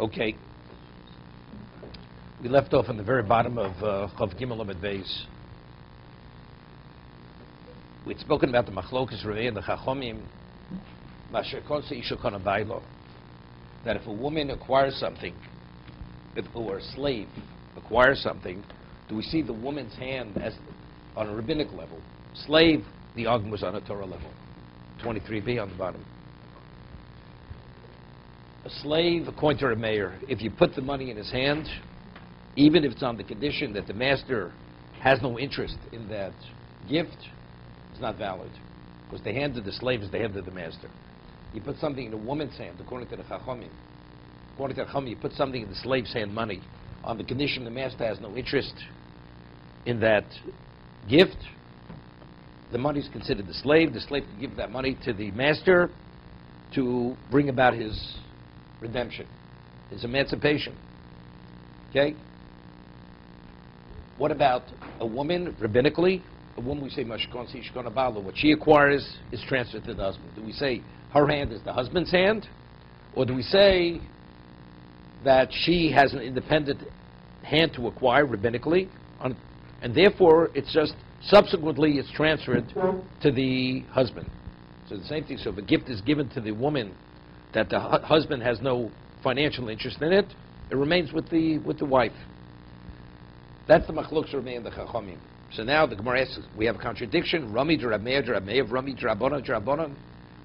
Okay. We left off on the very bottom of uh, Chav Gimel Amid. We'd spoken about the Machlokas Revei and the Chachomim, Masher Konse Isha Kona Bailo, that if a woman acquires something, if, or a slave acquires something, do we see the woman's hand as on a rabbinic level? Slave, the argument was on a Torah level. 23b on the bottom. A slave, according to a mayor, if you put the money in his hand, even if it's on the condition that the master has no interest in that gift, it's not valid. Because the hand of the slave is the hand of the master. You put something in a woman's hand, according to the Chachamim. According to the Chachamim, you put something in the slave's hand, money, on the condition the master has no interest in that gift, the money is considered the slave. The slave can give that money to the master to bring about his redemption, is emancipation. Okay? What about a woman, rabbinically? A woman, we say. What she acquires is transferred to the husband. Do we say her hand is the husband's hand? Or do we say that she has an independent hand to acquire rabbinically? On, and therefore, it's just subsequently it's transferred to the husband. So the same thing. So if a gift is given to the woman that the hu- husband has no financial interest in it, it remains with the with the wife. That's the machlok Rameh and the chachamim. So now the Gemara asks, we have a contradiction. Rami Drameir Drameir Rami Drabonon Drabonon.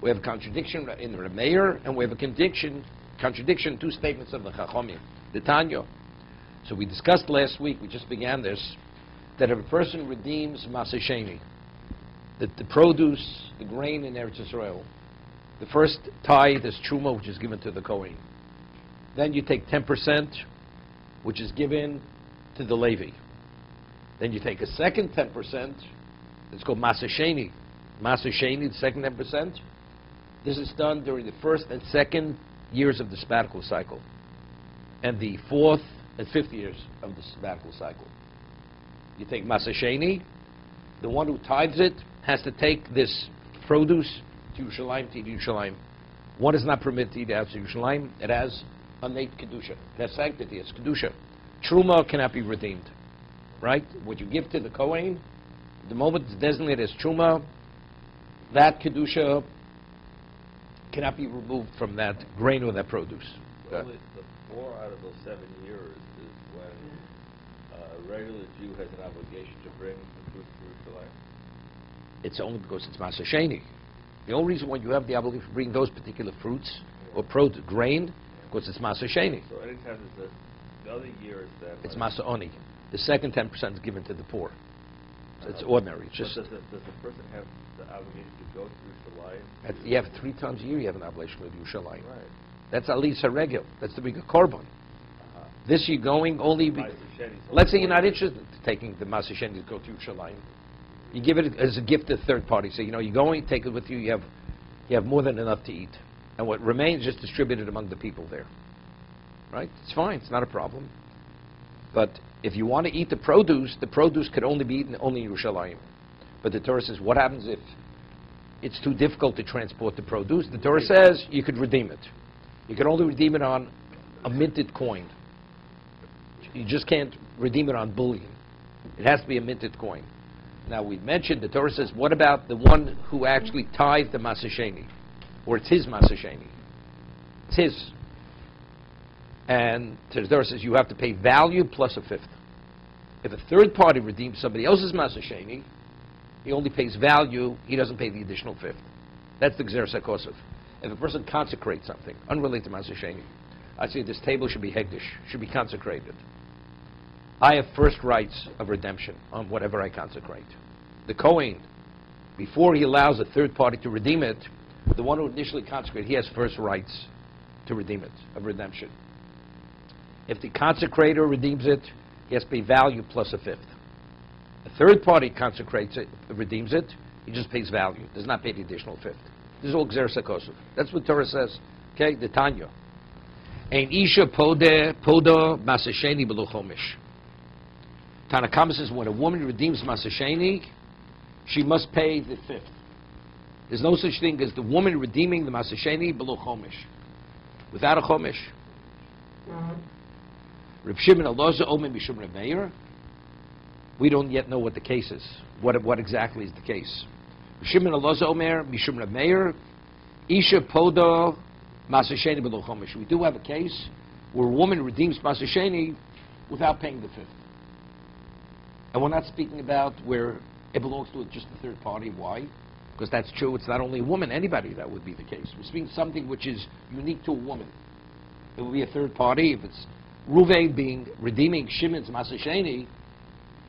We have a contradiction in the Rameir, and we have a contradiction contradiction two statements of the chachamim. The Tanya. So we discussed last week. We just began this that if a person redeems Masasheni, that the produce, the grain in Eretz Israel, the first tithe is Truma, which is given to the Kohen. Then you take 10%, which is given to the Levi. Then you take a second 10%, it's called Masasheni. Masasheni, the second 10%. This is done during the first and second years of the sabbatical cycle, and the fourth and fifth years of the sabbatical cycle. You take Masasheni, the one who tithes it has to take this produce to Yerushalayim, to eat Yerushalayim. One is not permitted to eat outside Yerushalayim. It has innate Kedusha. It has sanctity. It's Kedusha. Truma cannot be redeemed. Right? What you give to the Kohen, the moment it's designated as Truma, that Kedusha cannot be removed from that grain or that produce. Uh, the four out of those seven years is when uh, a regular Jew has an obligation to bring the fruit to Yerushalayim. It's only because it's Masasheni. The only reason why you have the obligation to bring those particular fruits or produce, grain, because it's Masasheni. So anytime there's a, the other years that... It's Masaoni. The second 10% is given to the poor. So it's ordinary. It's just, does the, does the person have the obligation to go through Yerushalayim? at- you have three times a year you have an obligation with Yerushalayim. Right. That's at least a regular. That's the bigger korban. Uh-huh. This you're going only, be, Sheni, let's say you're not interested in taking the Masasheni to go to Yerushalayim. You give it as a gift to third party. So, you know, you're going, take it with you, you have, you have more than enough to eat. And what remains is distributed among the people there. Right? It's fine. It's not a problem. But if you want to eat the produce, the produce could only be eaten only in Yerushalayim. But the Torah says, what happens if it's too difficult to transport the produce? The Torah says you could redeem it. You can only redeem it on a minted coin. You just can't redeem it on bullion. It has to be a minted coin. Now, we mentioned, the Torah says, what about the one who actually tithed the Masasheni? Or it's his Masasheni. It's his. And the Torah says you have to pay value plus a fifth. If a third party redeems somebody else's Masasheni, he only pays value, he doesn't pay the additional fifth. That's the Gzer Sakosov. If a person consecrates something, unrelated to Masasheni, I say this table should be Hegdish, should be consecrated. I have first rights of redemption on whatever I consecrate. The Kohen, before he allows a third party to redeem it, the one who initially consecrated, he has first rights to redeem it, of redemption. If the consecrator redeems it, he has to pay value plus a fifth. A third party consecrates it, redeems it, he just pays value, does not pay the additional fifth. This is all Sakosov. That's what Torah says. Okay, the Tanya. Ein isha podo masasheni beluchomish. Tanakama says when a woman redeems masasheni, she must pay the fifth. There's no such thing as the woman redeeming the masasheni below chomish. Without a chomish. We don't yet know what the case is. What, what exactly is the case? Masasheni Chomish. We do have a case where a woman redeems Masasheni without paying the fifth. And we're not speaking about where it belongs to just a third party. Why? Because that's true. It's not only a woman, anybody that would be the case. We're speaking something which is unique to a woman. It would be a third party. If it's Ruvain being redeeming Shimon's Masasheni,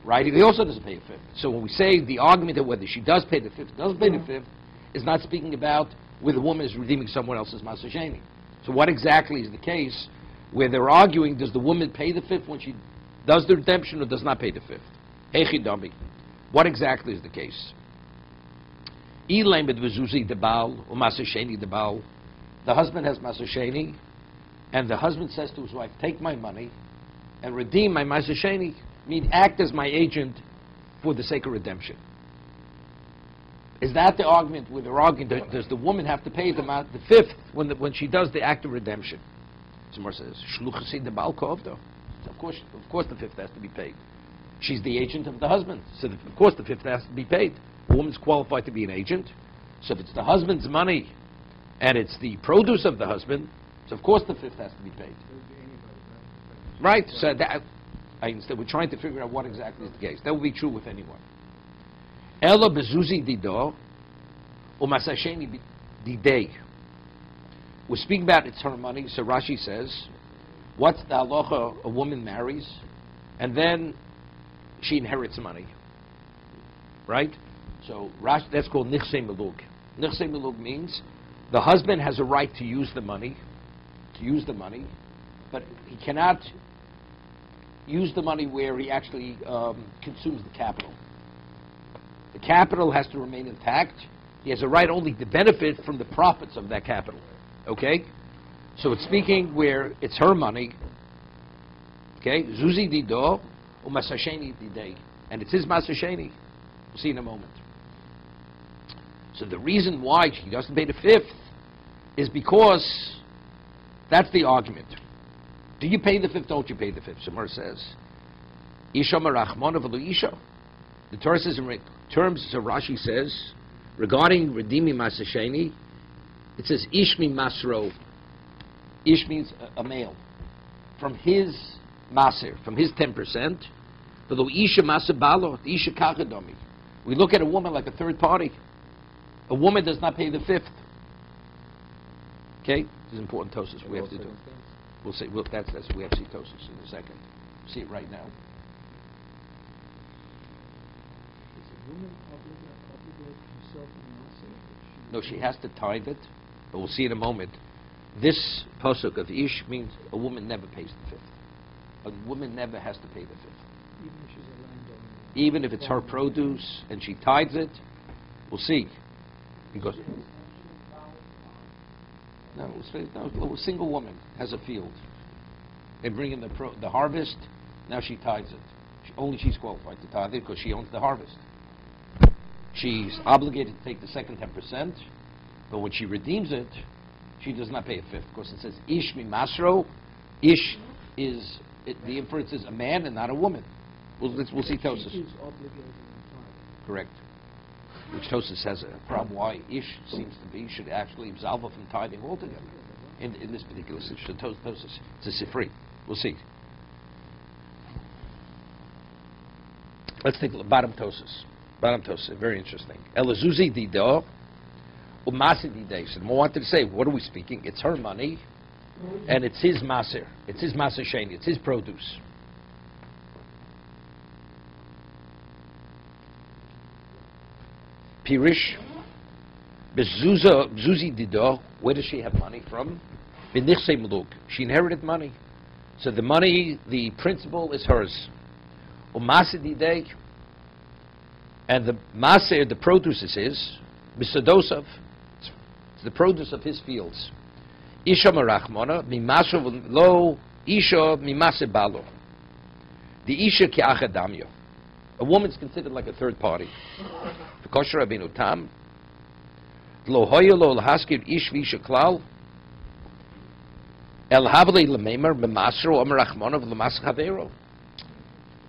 right, he also doesn't pay a fifth. So when we say the argument that whether she does pay the fifth, doesn't pay the mm-hmm. fifth, is not speaking about where the woman is redeeming someone else's Masasheni. So what exactly is the case where they're arguing, does the woman pay the fifth when she does the redemption or does not pay the fifth? Echidami. What exactly is the case? The husband has masasheni, and the husband says to his wife, "Take my money and redeem my masasheni. Mean act as my agent for the sake of redemption." Is that the argument where they're arguing? Does the woman have to pay the, the fifth when, the, when she does the act of redemption? Somewhere says, "Shluchasi debal kovdo." Of course, of course, the fifth has to be paid. She's the agent of the husband, so the, of course the fifth has to be paid. A woman's qualified to be an agent, so if it's the husband's money and it's the produce of the husband, so of course the fifth has to be paid. Right? So that, I instead we're trying to figure out what exactly is the case. That would be true with anyone. Ella bezuzi dido umasasheni didei. We're speaking about it's her money, so Rashi says, what's the halacha a woman marries, and then she inherits money. Right? So that's called nichse melug. Nichse melug means the husband has a right to use the money, to use the money, but he cannot use the money where he actually um, consumes the capital. The capital has to remain intact. He has a right only to benefit from the profits of that capital. Okay? So it's speaking where it's her money. Okay? Zuzi dido umasasheni didei. And it's his masasheni. We'll see in a moment. So the reason why she doesn't pay the fifth is because that's the argument. Do you pay the fifth? Don't you pay the fifth? Shemar says, Isha marachmona v'lu isha. The Torah says in terms, of Rashi says, regarding redeeming Masasheni, it says Ishmi Masro. Ish means a, a male. From his Maser, from his 10%, v'lu We look at a woman like a third party. A woman does not pay the fifth. Okay? This is important tosis we have to do. We'll see. We'll, that's, that's, we have to see in a second. See it right now. Is a woman obligated, obligated herself in Maaseh? No, she has to tithe it, but we'll see in a moment. This posuk of Ish means a woman never pays the fifth. A woman never has to pay the fifth. Even if she's a landowner? Even if it's her produce and she tithes it, we'll see. Because no, no, a single woman has a field. They bring in the pro, the harvest. Now she tithes it. She, only she's qualified to tithe it because she owns the harvest. She's obligated to take the second ten percent, but when she redeems it, she does not pay a fifth because it says ish mi masro. Ish is it, the inference is a man and not a woman. We'll, let's, we'll see Tosis. She is obligated in tithe. Correct. Which Tosis has a uh, problem why Ish seems to be should actually absolve her from tithing altogether in, in this particular situation. Tos- Tosis, it's a Sifri. We'll see. Let's take a look. Bottom Tosis. Bottom Tosis, very interesting. Elazuzi dido, umasi dide. So more wanted to say, what are we speaking? It's her money, and it's his maser. It's his maser sheni. It's his produce. Pirish, Bezuza, Bezuzi Dido, where does she have money from? Benichse Muluk. She inherited money. So the money, the principal is hers. Umasi Didei, and the Maser, the produce is his. It's the produce of his fields. Isha Marachmona, Mimaso Lo, Isha Mimase Balo. The Isha Ki Achadamyo. A woman's considered like a third party. Tam.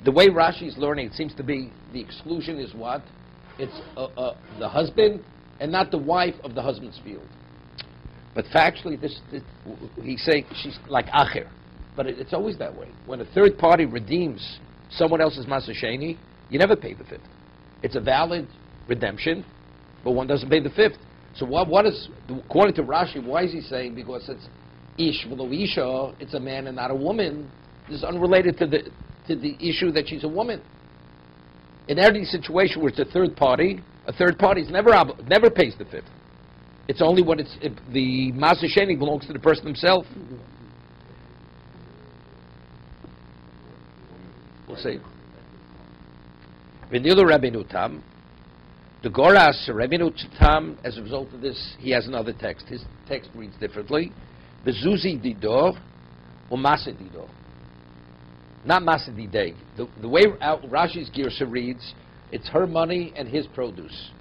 The way Rashi is learning, it seems to be the exclusion is what? It's uh, uh, the husband and not the wife of the husband's field. But factually, this, this he's saying she's like acher. But it, it's always that way. When a third party redeems someone else's masasheni, you never pay the fifth. It's a valid redemption, but one doesn't pay the fifth. So what, what is, according to Rashi, why is he saying because it's ish isha, it's a man and not a woman, this is unrelated to the, to the issue that she's a woman. In every situation where it's a third party, a third party is never, never pays the fifth. It's only when it's, the masasheni belongs to the person himself. We'll see. V'nilu Rabbeinu Tam, the Goras Rabbeinu Tam, as a result of this, he has another text. His text reads differently. Bezuzi didor, umasa didor. Not dideg. The, the way Rashi's Girsa reads, it's her money and his produce.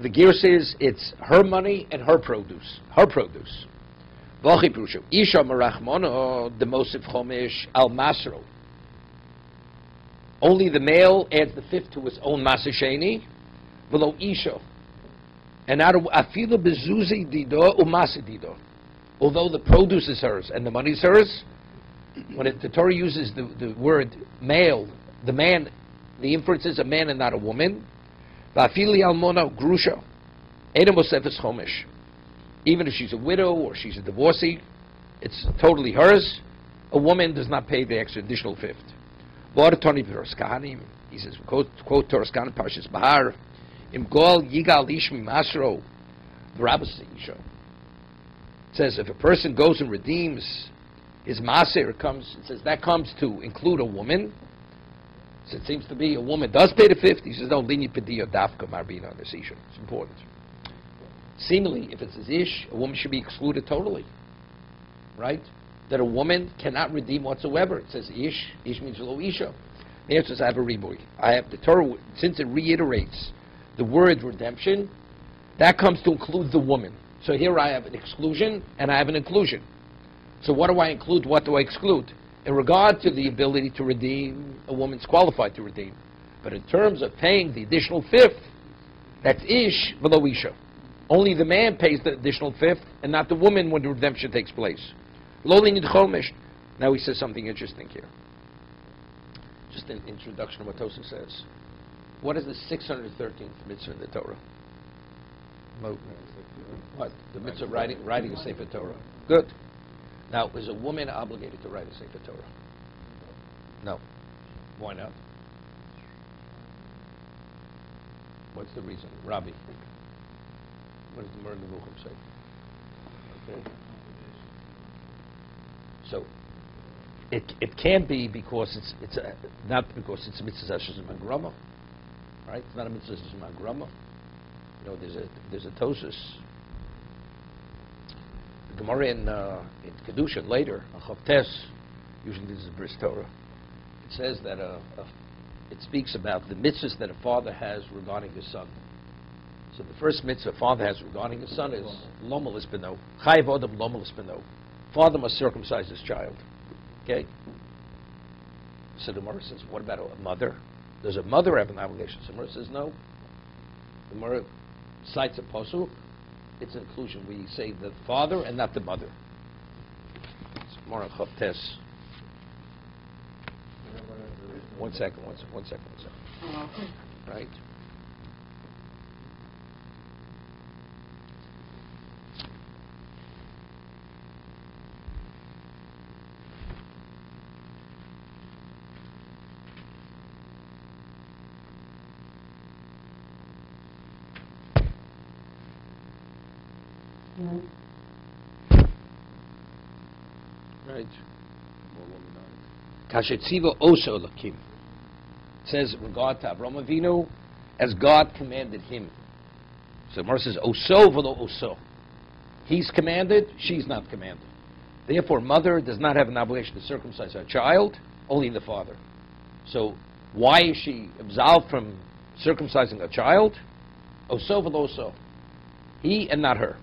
The Girsa is, it's her money and her produce. Her produce. V'achi. Isha marachmono, the Mosif Chomish, al masro. Only the male adds the fifth to his own masasheni, below isha. And afilu bezuzi dido umasa. Although the produce is hers and the money is hers, when it, the Torah uses the, the word male, the man, the inference is a man and not a woman. Va'afili almona grusha. Even if she's a widow or she's a divorcee, it's totally hers. A woman does not pay the extra additional fifth. Toras Kahanim, he says, quote, quote Toras Kahanim, Parshas Bahar, Im Gol Yigal Ish Masro, V'Rabbas Isha. It says, if a person goes and redeems his Maser, comes, it says, that comes to include a woman. So it seems to be a woman does pay the fifth. He says, no, Lini Pediya Dafka Marbina on This Isha. It's important. Seemingly, if it's his Ish, a woman should be excluded totally. Right? That a woman cannot redeem whatsoever. It says ish, ish means lo isha. The answer is I have a reboy. I have the Torah since it reiterates the word redemption, that comes to include the woman. So here I have an exclusion and I have an inclusion. So what do I include? What do I exclude? In regard to the ability to redeem, a woman's qualified to redeem. But in terms of paying the additional fifth, that's ish below isha. Only the man pays the additional fifth, and not the woman when the redemption takes place. Chomish. Now he says something interesting here. Just an introduction of what Tosa says. What is the 613th mitzvah in the Torah? What? The mitzvah of writing, writing a Sefer Torah. Good. Now, is a woman obligated to write a Sefer Torah? No. Why not? What's the reason? Rabbi. What does the Moreh Nevuchim say? Okay. So it it can be because it's it's a, not because it's a mitzvah magrama, right? It's not a mitzvah magrama. You know, there's a there's a tosis. The Gemara in uh, in Kiddushin later, a Chavtes, usually this is a bris Torah. It says that uh, uh, it speaks about the mitzvahs that a father has regarding his son. So the first mitzvah a father has regarding his son is lomal beno, chayiv odam lomal beno father must circumcise his child. Okay? So the Gemara says, what about a mother? Does a mother have an obligation? So the Gemara says, no. The Gemara cites a posuk. It's an inclusion. We say the father and not the mother. It's Gemara Chavtes. One second, one second, one second, one second. Right? Right. Kashetziva oso lakim. Says regard to Avraham Avinu, as God commanded him. So Gemara says oso v'lo oso. He's commanded, she's not commanded. Therefore, mother does not have an obligation to circumcise her child, only the father. So why is she absolved from circumcising a child? Oso v'lo oso. He and not her.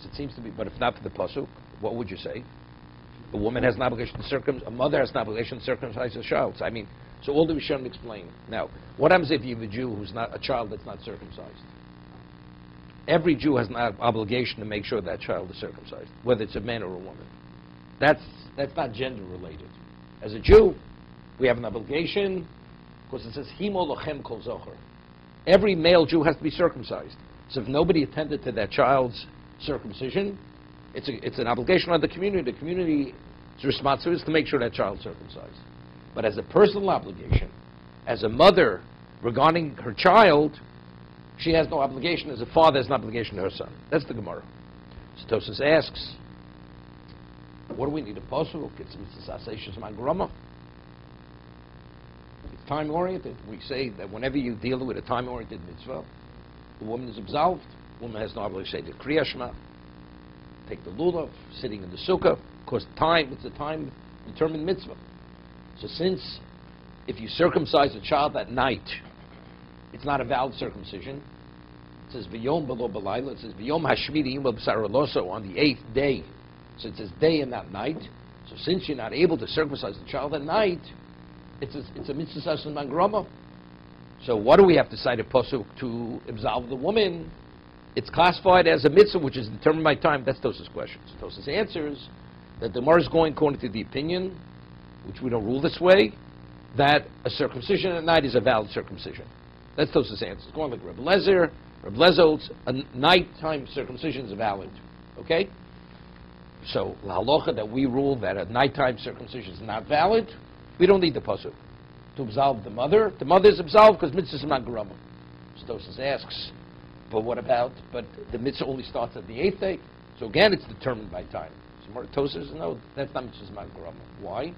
So it seems to be, but if not for the pasuk, what would you say? A woman has an obligation to circum, a mother has an obligation to circumcise a child. I mean, so all the Rishonim explain. Now, what happens if you have a Jew who's not, a child that's not circumcised? Every Jew has an ob- obligation to make sure that child is circumcised, whether it's a man or a woman. That's, that's not gender related. As a Jew, we have an obligation, because it says, Himo lochem kol zocher. Every male Jew has to be circumcised. So if nobody attended to that child's circumcision, it's, a, it's an obligation on the community. The community's responsibility is to make sure that child's circumcised. But as a personal obligation, as a mother regarding her child, she has no obligation. As a father has an obligation to her son. That's the Gemara. So asks, what do we need a pasuk? It's. It's time oriented. We say that whenever you deal with a time oriented mitzvah, the woman is absolved. The woman has no obligation to say the Kriya Shema, take the lulav, sitting in the sukkah. Because time, it's a time determined mitzvah. So since if you circumcise a child at night, it's not a valid circumcision. It says v'yom below belayla. It says v'yom hashmini yom b'saroloso on the eighth day. So it says day and not night. So since you're not able to circumcise the child at night, it's a, it's a mitzvah. So what do we have to cite a pasuk to absolve the woman? It's classified as a mitzvah, which is determined by time. That's Tosas' questions. Tosas answers that the Gemara is going according to the opinion, which we don't rule this way, that a circumcision at night is a valid circumcision. That's Tosas' answer. It's going like Reb Lezer. Reb Lezer's a nighttime circumcision is valid. Okay? So, the halacha that we rule that a nighttime circumcision is not valid, we don't need the pasuk to absolve the mother. The mother is absolved because mitzvah is not garama. Stosis asks, but what about, but the mitzvah only starts at the eighth day, so again it's determined by time. So Tosa says, no, that's not mitzvah man. Why?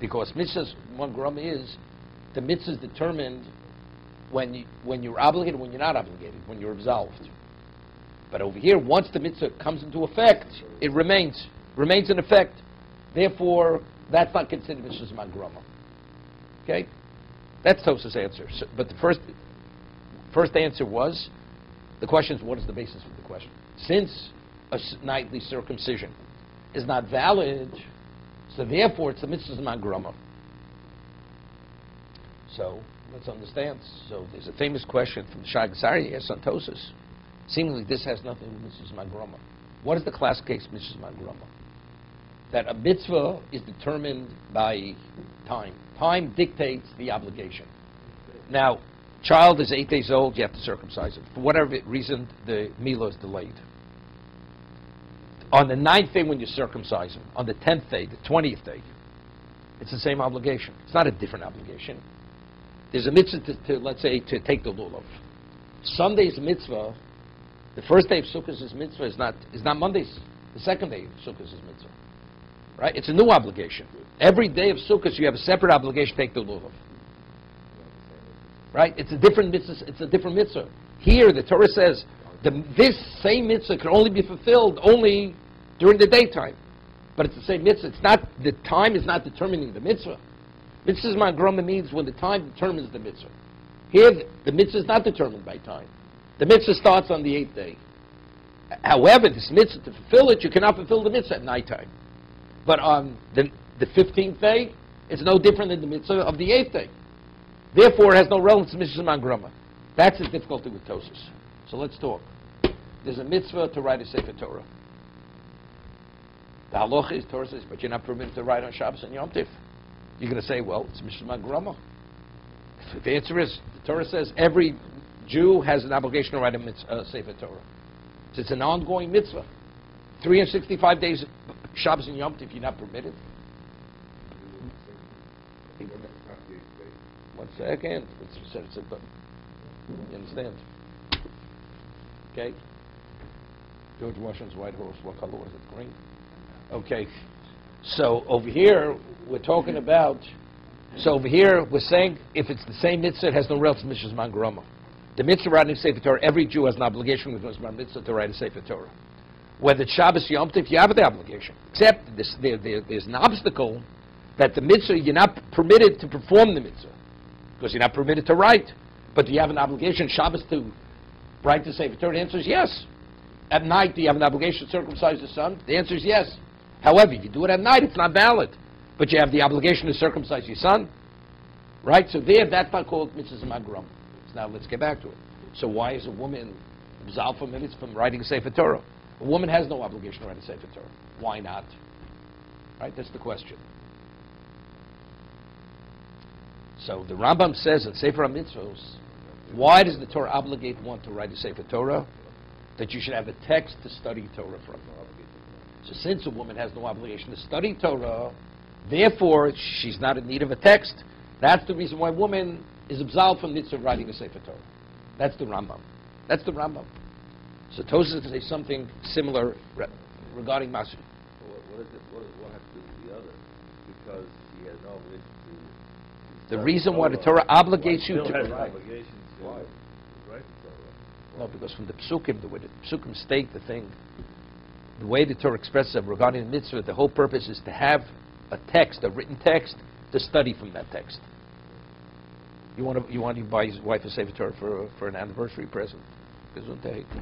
Because mitzvah man garama is, the mitzvah is determined when, you, when you're obligated, when you're not obligated, when you're absolved. But over here, once the mitzvah comes into effect, it remains, remains in effect. Therefore, that's not considered mitzvah man garama. Okay? That's Tosa's answer. So, but the first, first answer was, the question is, what is the basis for the question? Since a nightly circumcision is not valid, so therefore it's the mitzvah magrama. So let's understand. So there's a famous question from Shaagas Aryeh, yes, on. Seemingly this has nothing to do with mitzvah magrama. What is the classic case of mitzvah? That a mitzvah is determined by time. Time dictates the obligation. Now, child is eight days old, you have to circumcise it. For whatever reason, the milah is delayed. On the ninth day when you circumcise him, on the tenth day, the twentieth day, it's the same obligation. It's not a different obligation. There's a mitzvah to, to let's say, to take the lulav. Sunday's mitzvah, the first day of Sukkot is mitzvah is not is not Monday's. The second day of Sukkot is mitzvah. Right? It's a new obligation. Every day of Sukkot, you have a separate obligation to take the lulav. Right? It's a different mitzvah. It's a different mitzvah. Here, the Torah says the, this same mitzvah can only be fulfilled only during the daytime. But it's the same mitzvah. It's not the time is not determining the mitzvah. Mitzvah's magrama means when the time determines the mitzvah. Here, the, the mitzvah is not determined by time. The mitzvah starts on the eighth day. However, this mitzvah to fulfill it, you cannot fulfill the mitzvah at nighttime. But on the the fifteenth day, it's no different than the mitzvah of the eighth day. Therefore, it has no relevance to mitzvah magrama. That's the difficulty with Tosis. So let's talk. There's a mitzvah to write a Sefer Torah. The halacha is Torah says, but you're not permitted to write on Shabbos and Yom Tif. You're going to say, well, it's mitzvah magrama. The answer is, the Torah says every Jew has an obligation to write a mitzvah, uh, Sefer Torah. So it's an ongoing mitzvah. 365 days, Shabbos and Yom Tif, you're not permitted. One second. It's, it's, it's, you understand? Okay? George Washington's white horse, what color was it? Green? Okay. So over here, we're talking about, so over here, we're saying if it's the same mitzvah, it has no relevance to Mishras Mangarama. The mitzvah writing Sefer Torah, every Jew has an obligation with Mishras mitzvah to write a Sefer Torah. Whether it's Shabbos Yom Tov, you have the obligation. Except this, there, there, there's an obstacle that the mitzvah, you're not permitted to perform the mitzvah because you're not permitted to write. But do you have an obligation, Shabbos, to write the Sefer Torah? The answer is yes. At night, do you have an obligation to circumcise the son? The answer is yes. However, if you do it at night, it's not valid. But you have the obligation to circumcise your son, right? So there, that's not called mitzvahs magrum. So now let's get back to it. So why is a woman absolved from minutes from writing a Sefer Torah? A woman has no obligation to write a Sefer Torah. Why not? Right? That's the question. So the Rambam says in Sefer HaMitzvos, why does the Torah obligate one to write a Sefer Torah? That you should have a text to study Torah from. So since a woman has no obligation to study Torah, therefore she's not in need of a text. That's the reason why a woman is absolved from mitzvah of writing a Sefer Torah. That's the Rambam. That's the Rambam. So Tosas say something similar re- regarding Masu. What, what is it, what does one have to do with the other? Because he has no obligation to. The reason why the Torah obligates you to has an write. obligation to write the Torah. No, because from the psukim, the way the psukim state the thing, the way the Torah expresses it regarding the mitzvah, the whole purpose is to have a text, a written text, to study from that text. You want to you want to buy his wife a sefer Torah for for an anniversary present? Gesundheit. No,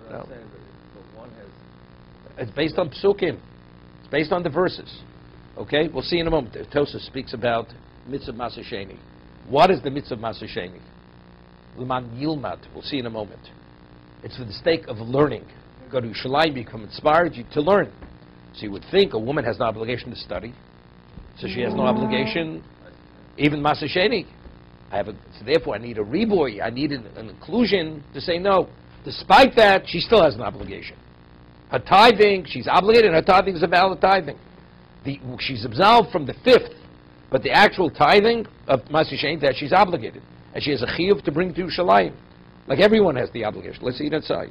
no, No. I'm saying that one has, It's based on psukim. It's based on the verses. Okay, we'll see in a moment. Tosa speaks about mitzvah masasheni. What is the mitzvah masasheni? L'man yilmat. We'll see in a moment. It's for the sake of learning. Go to Yerushalayim, become inspired to learn. So you would think a woman has no obligation to study, so she has no obligation, even masasheni. I have a, so therefore I need a reboy. I need an, an inclusion to say no. Despite that, she still has an obligation. Her tithing, she's obligated, her tithing is a valid tithing. The, she's absolved from the fifth, but the actual tithing of Masishain, that she's obligated. And she has a chiyuv to bring to Shalayim. Like everyone has the obligation. Let's see it inside.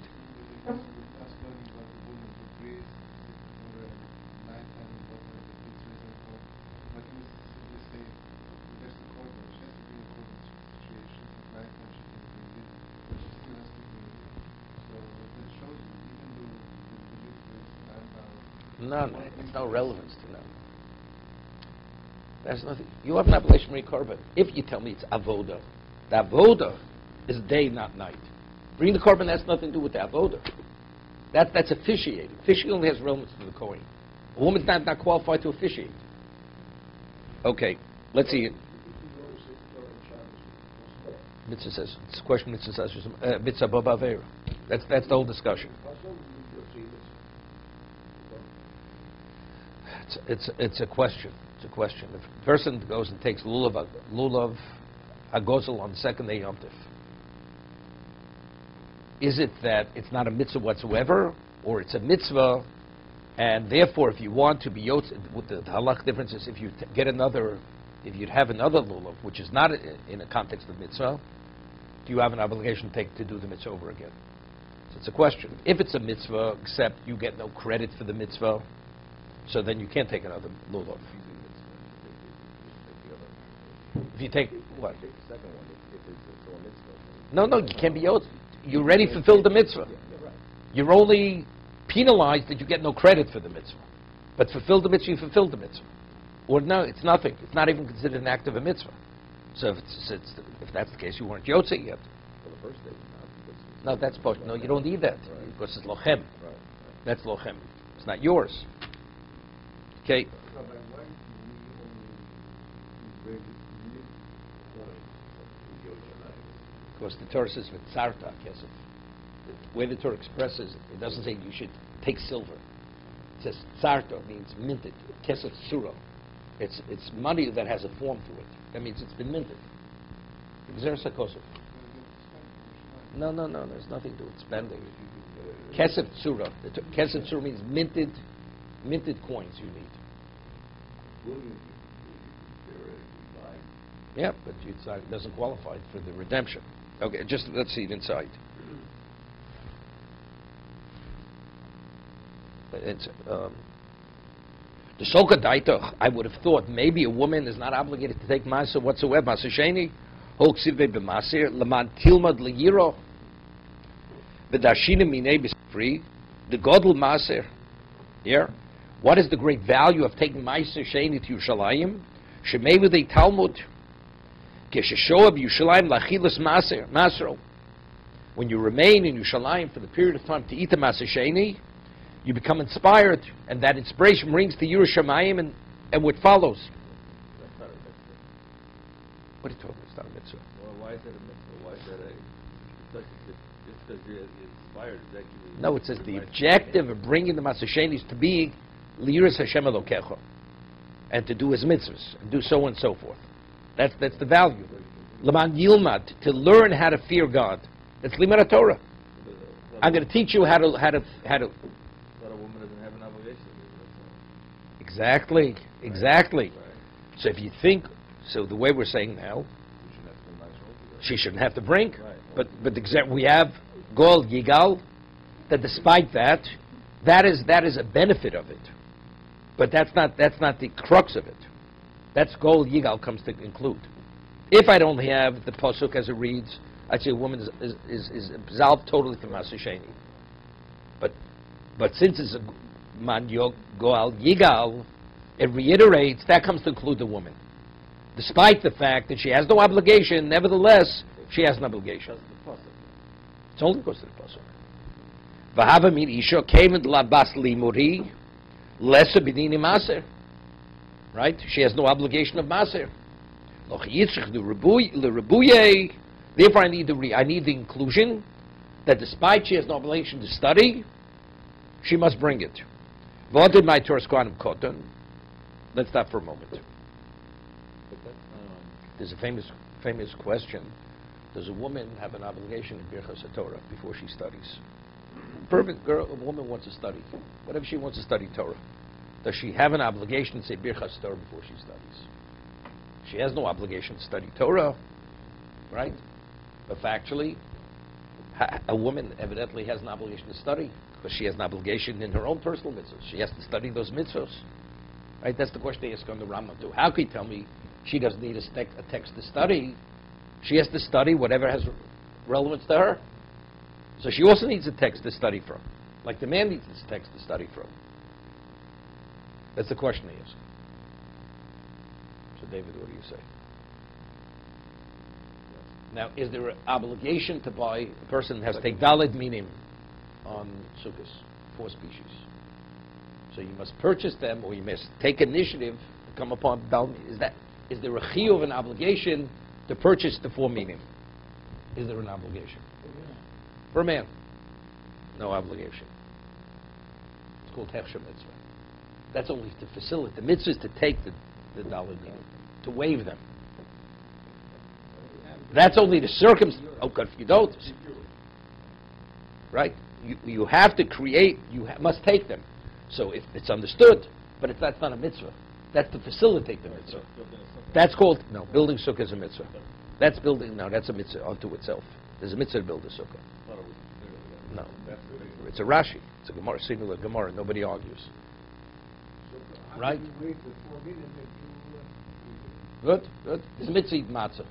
None. It's no relevance to none. There's nothing. You have an obligation to korban. If you tell me it's avoda, the avoda is day, not night. Bring the korban has nothing to do with the avoda. That, that's officiating. Officiating only has relevance to the Kohen. A woman's not, not qualified to officiate. Okay, let's see it. Mitzvah says, it's a question Mitzvah says, uh, Mitzvah Baba Avera. That's, that's the whole discussion. It's, it's, it's a question. It's a question. If a person goes and takes lulav, lulav agozel on the second day Yom Tif, is it that it's not a mitzvah whatsoever, or it's a mitzvah, and therefore, if you want to be yotz, with the, halach difference is if you get another, if you'd have another lulav, which is not in a context of mitzvah, do you have an obligation to take to do the mitzvah over again? So it's a question. If it's a mitzvah, except you get no credit for the mitzvah, so then you can't take another lulav. If you take what? take the second one, if, if it's a mitzvah. No, no, you can't be yotz. You already fulfilled the mitzvah. You're only penalized that you get no credit for the mitzvah. But fulfilled the mitzvah, you fulfilled the mitzvah. Or no, it's nothing. It's not even considered an act of a mitzvah. So if, it's, it's, if that's the case, you weren't yotze yet. For the first day. No, that's supposed. No, you don't need that Right. because it's lochem. Right. That's lochem. It's not yours. Okay. Because the Torah says with vitzarta kesef. The way the Torah expresses it, it doesn't say you should take silver. It says tzarta means minted. Kesef sura. It's it's money that has a form to it. That means it's been minted. No, no, no. There's nothing to do with spending. Kesef tsura. Kesef tsura means minted, minted coins you need. Yeah, but it doesn't qualify for the redemption. Okay, just let's see it inside. It's um, the soka daita. I would have thought maybe a woman is not obligated to take masa whatsoever. Masa sheni, hol ksive b'masir leman tilmad leyiro v'dashina minei free the godel maser. Here, what is the great value of taking masa sheni to Yerushalayim? Shemei with a Talmud. Kesheshoah b'Yushalayim lachilas maser masro. When you remain in Yerushalayim for the period of time to eat the maser sheni, You become inspired, and that inspiration brings to Yerushalayim and, and what follows. That's not a mitzvah. What are you talking about? It's not a mitzvah. Well, why is that a mitzvah? Why is that a, it's, just because you're inspired, that you... No, it says the objective of bringing the Masasheni is to be Liris Hashem Elokecha, and to do his mitzvahs, and do so and so forth. That's, that's the value. Laman Yilmad, to learn how to fear God. That's Limar Torah. I'm going to teach you how to, how to, how to, But a woman doesn't have an obligation to do that, exactly, exactly. so... If you think, so the way we're saying now, You shouldn't have to spend much over she shouldn't have to bring. But, but we have Gol Yigal, that despite that, that is, that is a benefit of it. But that's not, that's not the crux of it. That's Gol Yigal comes to include. If I don't have the Pasuk as it reads, I'd say a woman is, is, is, is absolved totally from Masasheni. But, but since it's a Man Yo- Goal Yigal, it reiterates that comes to include the woman. Despite the fact that she has no obligation, nevertheless, she has an obligation. Because the pasuk. It's only because of the pasuk. V'hava min isha kaven labas limuri lesser b'dini maser. Right? She has no obligation of maser. Therefore, I need the re- I need the inclusion that despite she has no obligation to study, she must bring it. What did my Torah Kohanim koton? Let's stop for a moment. There's a famous famous question. Does a woman have an obligation in Birchas Torah before she studies? Perfect girl, a woman wants to study. Whatever she wants to study Torah. Does she have an obligation to say Birchas Torah before she studies? She has no obligation to study Torah, right? But factually, a woman evidently has an obligation to study because she has an obligation in her own personal mitzvahs. She has to study those mitzvahs. Right? That's the question they ask on the Rambam too. How can you tell me she doesn't need a, text to study? She has to study whatever has relevance to her. So she also needs a text to study from, like the man needs a text to study from. That's the question they ask. So, David, what do you say? Now, is there an obligation to buy? A person has to take Daled Minim on Sukkot, four species. So you must purchase them, or you must take initiative to come upon Daled Is that is there a chiyuv of an obligation to purchase the four minim? Is there an obligation for a man? No obligation. It's called hechsher mitzvah. That's only to facilitate. The mitzvah is to take the the Daled Minim, to waive them. That's only the circumstance. Oh, God, if you don't, right? You, you have to create, you must take them. So if it's understood, but if that's not a mitzvah. That's to facilitate the mitzvah. That's called, no, building sukkah is a mitzvah. That's building, no, that's a mitzvah unto itself. There's a mitzvah to build a sukkah. No. It's a Rashi. It's a Gemara, singular Gemara. Nobody argues. Uh, Good, good. It's mitzvah eat matzah.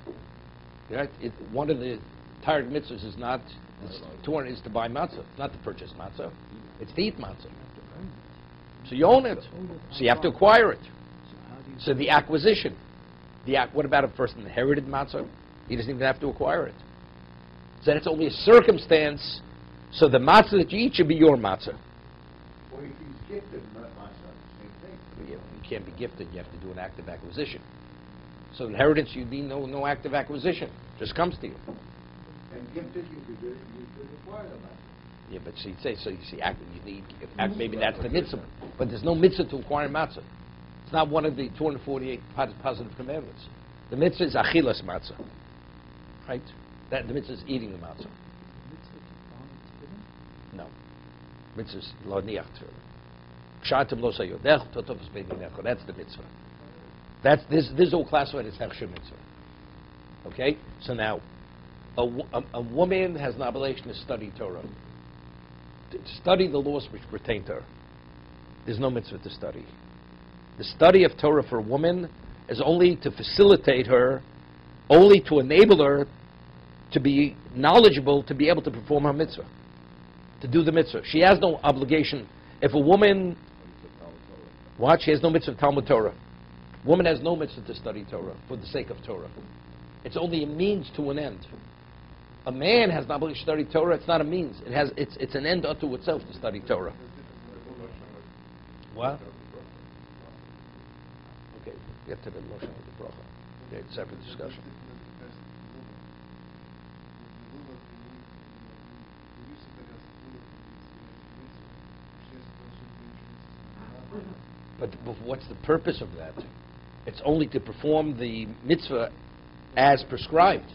Right? It, one of the tired mitzvahs is not, it's, hundred is to buy matzah, It's not to purchase matzah. It's to eat matzah. you have to earn it? So you own it. So you have to acquire it. So how do you? So the acquisition. The ac- what about a person inherited matzah? He doesn't even have to acquire it. So it's only a circumstance. So the matzah that you eat should be your matzah. Or if he's gifted, not myself, same thing. You, you can't be gifted. You have to do an active acquisition. So inheritance, you need no no active acquisition. Just comes to you. And gifted, you could, you could acquire the. Yeah, but see, say so. You see, act, you need act, maybe that's the mitzvah, but there's no mitzvah to acquire matzah. It's not one of the 248 positive commandments. The mitzvah is achilas matzah, right? That the mitzvah is eating the matzah. Mitzvah to farm and No, mitzvah is lo niach That's the mitzvah. That's this. This is all classified as hechsher mitzvah. Okay, so now, a, a, a woman has an obligation to study Torah, to to study the laws which pertain to her. There's no mitzvah to study. The study of Torah for a woman is only to facilitate her, only to enable her to be knowledgeable, to be able to perform her mitzvah, to do the mitzvah. She has no obligation. If a woman, what? She has no mitzvah of Talmud Torah. Woman has no mitzvah to study Torah for the sake of Torah. It's only a means to an end. A man has an obligation to study Torah. It's not a means. It has. It's, it's an end unto itself to study Torah. What? Okay, get to the motion of the bracha. Okay, separate discussion. But but what's the purpose of that? It's only to perform the mitzvah as prescribed.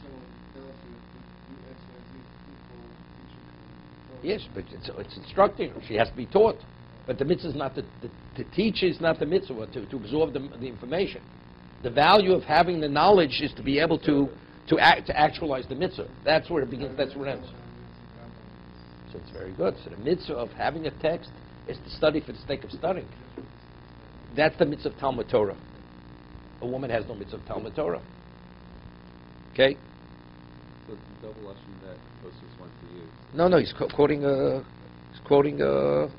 Yes, but it's, it's instructing her. She has to be taught. But the mitzvah is not the, to, to teach is not the mitzvah, to, to absorb the, the information. The value of having the knowledge is to be able to, to, act, to actualize the mitzvah. That's where it begins, that's where it ends. So it's very good. So the mitzvah of having a text is to study for the sake of studying. That's the mitzvah of Talmud Torah. A woman has no mitzvah of Talmud Torah. Okay? So the double lesson that Tosfos wants to use. No, no, he's qu- quoting, uh, he's quoting, uh,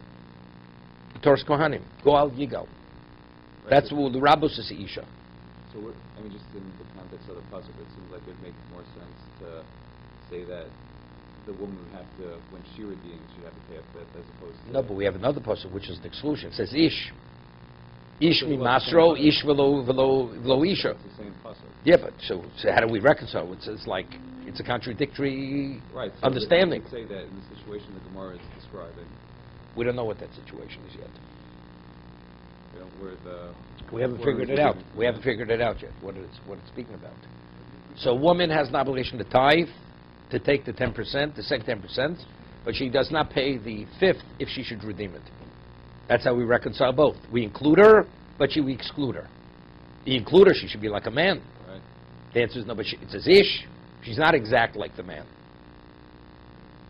Torah Kohanim. Goal Yigal. That's what the Rabbos is Isha. So what, I mean, just in the context of the puzzle, it seems like it'd make more sense to say that the woman would have to, when she redeems, she'd have to pay a fifth as opposed to... No, but we have another person which is an exclusion. It says Ish. Ish So mi masro, same Ish velo, velo, velo Isha. It's the same puzzle. Yeah, but so, so how do we reconcile? It's, it's like, it's a contradictory Right. so understanding. Say that in the situation the Gemara is describing, We don't know what that situation is yet. you know, where the... We haven't figured it out. We haven't figured it out yet, what it's, what it's speaking about. So a woman has an obligation to tithe, to take the 10%, the second 10%, but she does not pay the fifth if she should redeem it. That's how we reconcile both. We include her, but she, we exclude her. You include her, she should be like a man. Right. The answer is no, but she, it says ish. She's not exact like the man.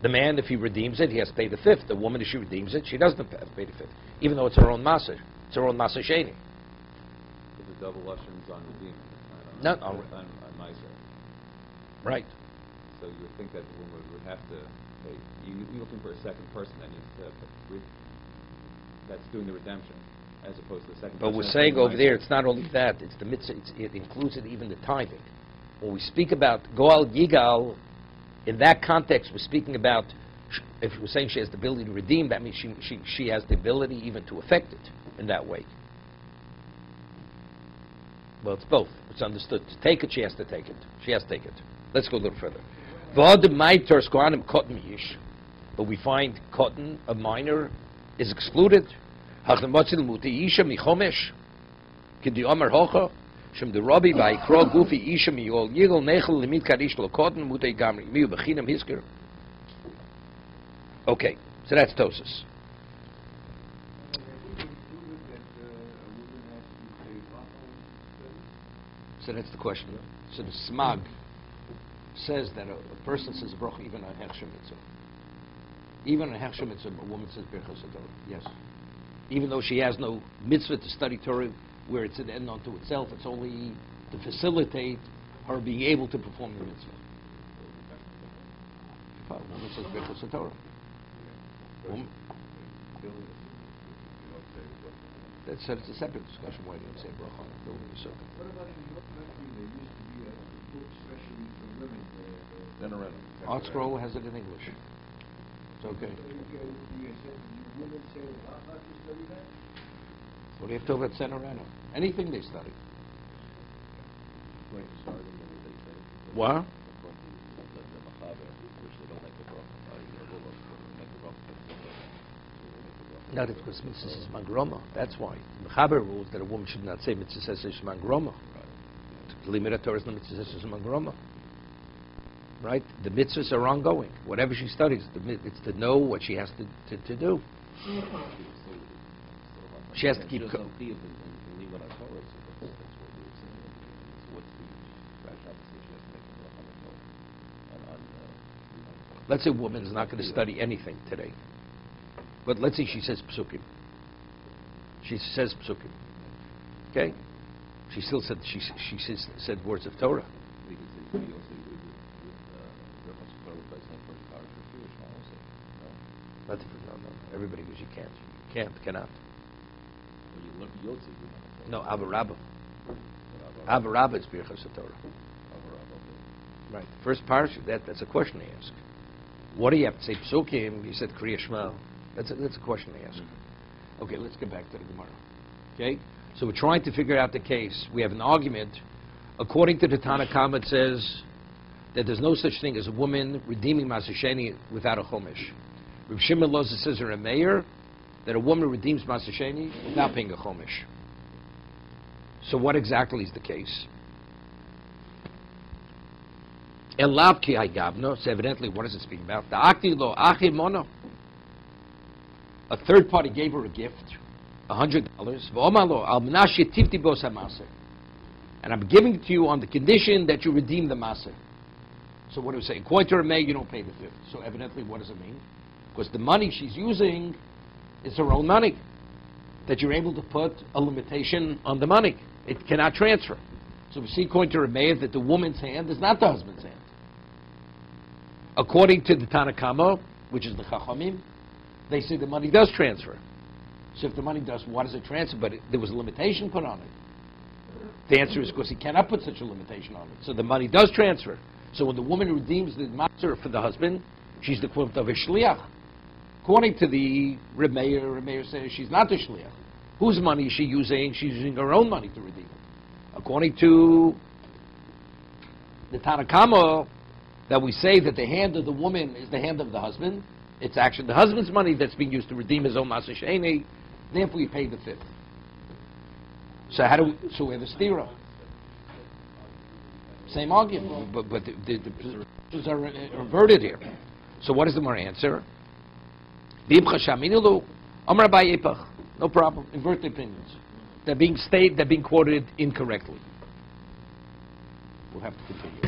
The man, if he redeems it, he has to pay the fifth. The woman, if she redeems it, she doesn't have to pay the fifth, even though it's her own masa. It's her own masa sheni. The double lesson on redeeming, not on... on- On, on Right. So you would think that the woman would have to pay, you, you're looking for a second person that needs to, re- that's doing the redemption, as opposed to the second But person. we're that's saying over there, it's not only that, it's the mitzvah, it's, it includes it even the tithing. When we speak about Goal Yigal, in that context, we're speaking about, if we're saying she has the ability to redeem, that means she, she, she has the ability even to affect it in that way. Well, it's both. It's understood. To take it, she has to take it. She has to take it. Let's go a little further. V'ad ma'iters kohanim katan. But we find katan, a minor, is excluded. Muti isha michomesh. Omer hocha. Shem de rabbi vayikro gufi isha nechel limit muti gamri. Bechinam hisker. Okay, so that's Tosis. So that's the question. So the smag says that a, a person says bracha even on hechsher mitzvah. Even on hechsher mitzvah, a woman says birchas Torah. Yes. Even though she has no mitzvah to study Torah, where it's an end unto itself, it's only to facilitate her being able to perform the mitzvah. A woman says birchas Torah. Woman, that's that's a separate discussion. Why do you say bracha on a building or something? What about in North Country, there used to be a book especially for women, uh, Then around. Art Scroll has it in English. It's okay. You you say, women say, how, how do you study that? What do you have to talk about Senorano? Anything they study. Going to start and then they say. What? According the, the which they don't make the bracha, you know, Lulav, they make the bracha. So they make the bracha. Not if because mitzvah oh. is mangroma. That's why. The Mechaber rules that a woman should not say mitzvah says is mangroma. Right. Limit Torah is not mitzvah says is mangroma. Right? The mitzvahs are ongoing. Whatever she studies, the, it's to know what she has to, to, to do. She has to keep co-. Let's say a woman's not going to study anything today. But let's say she says psukim. She says psukim. Okay? She still said, she, she says, said words of Torah. We could say, we also agree with, with, uh, Rav Moshe Torah, but it's not first parish for Jewish, now also. No? Not different, no, no. Everybody goes, you can't. You can't, cannot. Well, you we don't No, Ahavah Rabbah. Avarabba is Birchas Torah. Right. First parsha, that, that's a question they ask. What do you have to say? Psukim, you said Kriya Shema. That's a, that's a question they ask. Okay, let's get back to the Gemara. Okay? So we're trying to figure out the case. We have an argument. According to the Tanna Kamma, it says that there's no such thing as a woman redeeming Masasheni without a Chumash. Rav Shimon Loza says in a mayor that a woman redeems Masasheni without paying a Chumash. So what exactly is the case? Elav ki haygavno, so evidently what is it speaking about? The akti lo achi mono. A third party gave her a gift, a hundred dollars. V'omalo al menashe tifti bos hamase. And I'm giving it to you on the condition that you redeem the maser. So what do we say? According to May, you don't pay the fifth. So evidently, what does it mean? Because the money she's using is her own money. That you're able to put a limitation on the money. It cannot transfer. So we see according to Rameir that the woman's hand is not the husband's hand. According to the Tanna Kamma, which is the Chachamim, they say the money does transfer. So if the money does, why does it transfer? But it, there was a limitation put on it. The answer is because he cannot put such a limitation on it. So the money does transfer. So when the woman redeems the master for the husband, she's the equivalent of a shliach. According to the Remeir, Remeir says she's not the shliach. Whose money is she using? She's using her own money to redeem it. According to the Tanna Kamma, that we say that the hand of the woman is the hand of the husband, it's actually the husband's money that's being used to redeem his own Masasheni, therefore you pay the fifth. So how do we, so we have a stira. Same argument, but, but the, the, the positions are reverted here. So what is the more answer? No problem. Invert the opinions. They're being stated, they're being quoted incorrectly. We'll have to continue.